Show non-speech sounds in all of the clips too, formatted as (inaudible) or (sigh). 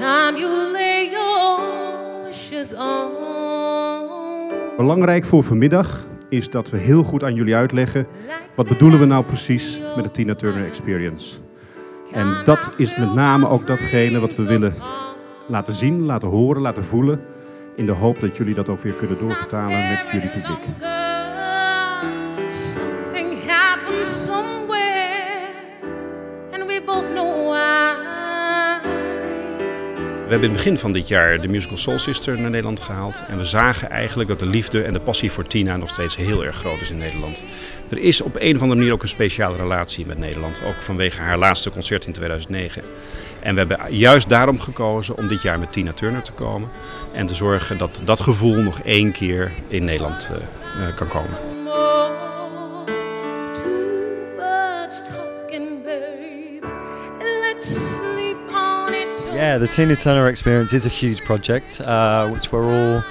you lay your. Belangrijk voor vanmiddag is dat we heel goed aan jullie uitleggen wat bedoelen we nou precies met de Tina Turner Experience. En dat is met name ook datgene wat we willen laten zien, laten horen, laten voelen. In de hoop dat jullie dat ook weer kunnen doorvertalen met jullie publiek. We hebben in het begin van dit jaar de musical Soul Sister naar Nederland gehaald. En we zagen eigenlijk dat de liefde en de passie voor Tina nog steeds heel erg groot is in Nederland. Er is op een of andere manier ook een speciale relatie met Nederland. Ook vanwege haar laatste concert in 2009. En we hebben juist daarom gekozen om dit jaar met Tina Turner te komen. En te zorgen dat dat gevoel nog één keer in Nederland eh, eh, kan komen. Yeah, the Tina Turner Experience is a huge project, uh, which we're all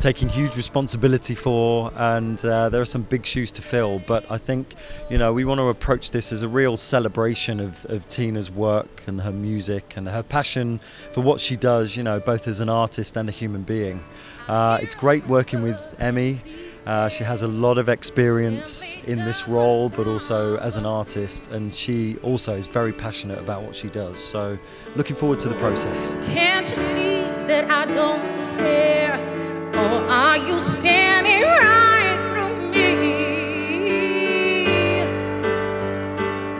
taking huge responsibility for, and uh, there are some big shoes to fill. But I think, you know, we want to approach this as a real celebration of, of Tina's work and her music and her passion for what she does, you know, both as an artist and a human being. Uh, it's great working with Emmy. Uh, she has a lot of experience in this role, but also as an artist, and she also is very passionate about what she does. So, looking forward to the process. Can't you see that I don't care? Or are you standing right through me?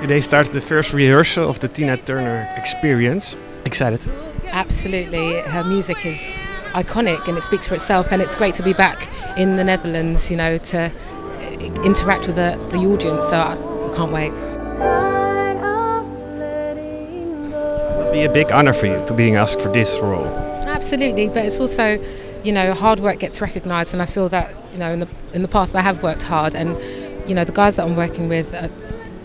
Today starts the first rehearsal of the Tina Turner Experience. Excited. Absolutely. Her music is iconic and it speaks for itself and it's great to be back in the Netherlands, you know, to interact with the, the audience. So I, I can't wait. Tired of letting go. Must be a big honor for you to being asked for this role. Absolutely, but it's also, you know, hard work gets recognised and I feel that, you know, in the in the past I have worked hard and, you know, the guys that I'm working with uh,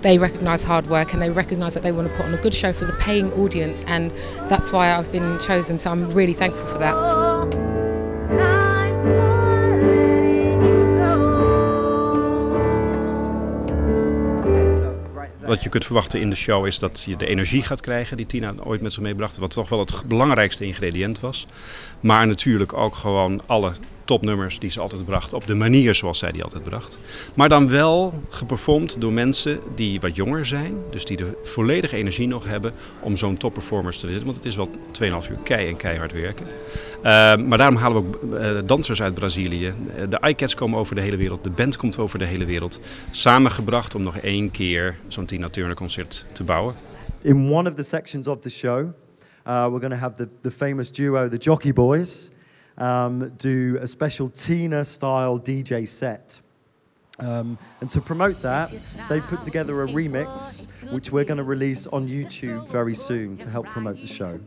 they recognise hard work and they recognise that they want to put on a good show for the paying audience and that's why I've been chosen so I'm really thankful for that. Wat je kunt verwachten in de show is dat je de energie gaat krijgen die Tina ooit met zich meebracht. Wat toch wel het belangrijkste ingrediënt was. Maar natuurlijk ook gewoon alle topnummers die ze altijd bracht. Op de manier zoals zij die altijd bracht. Maar dan wel geperformd door mensen die wat jonger zijn. Dus die de volledige energie nog hebben om zo'n topperformers te zitten. Want het is wel 2,5 uur kei en keihard werken. Uh, maar daarom halen we ook uh, dansers uit Brazilië. Uh, de iCats komen over de hele wereld. De band komt over de hele wereld. Samengebracht om nog één keer zo'n Tina Turner concert te bouwen. In one of the sections of the show, uh, we're going to have the, the famous duo, the Jockey Boys, um, do a special Tina style DJ set. Um, and to promote that, they put together a remix, which we're going to release on YouTube very soon to help promote the show.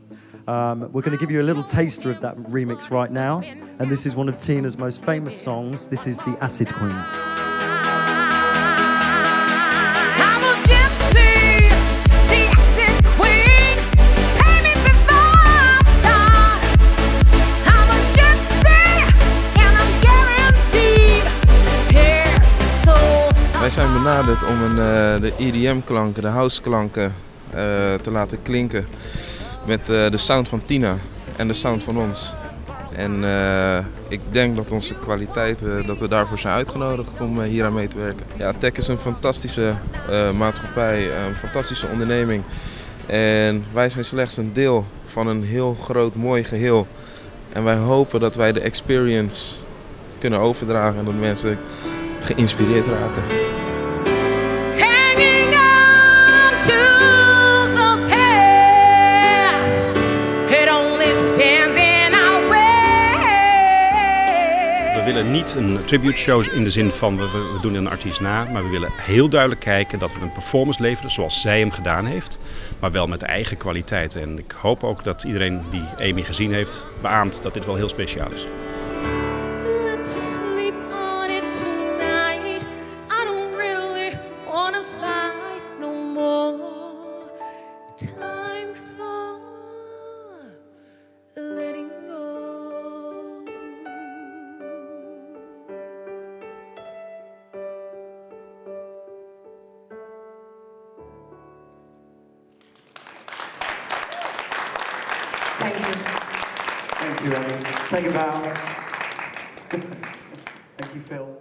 Um, we're going to give you a little taster of that remix right now. And this is one of Tina's most famous songs. This is The Acid Queen. Om een, eh, de EDM-klanken, de house-klanken eh, te laten klinken met eh, de sound van Tina en de sound van ons. En ik denk dat onze kwaliteiten, dat we daarvoor zijn uitgenodigd om hier aan mee te werken. Ja, Tech is een fantastische maatschappij, een fantastische onderneming. En wij zijn slechts een deel van een heel groot, mooi geheel. En wij hopen dat wij de experience kunnen overdragen en dat mensen geïnspireerd raken. We willen niet een tribute show in de zin van we, we doen een artiest na. Maar we willen heel duidelijk kijken dat we een performance leveren zoals zij hem gedaan heeft. Maar wel met eigen kwaliteiten. En ik hoop ook dat iedereen die Amy gezien heeft beaamt dat dit wel heel speciaal is. Thank you. Thank you, Abby. Take a bow. (laughs) Thank you, Phil.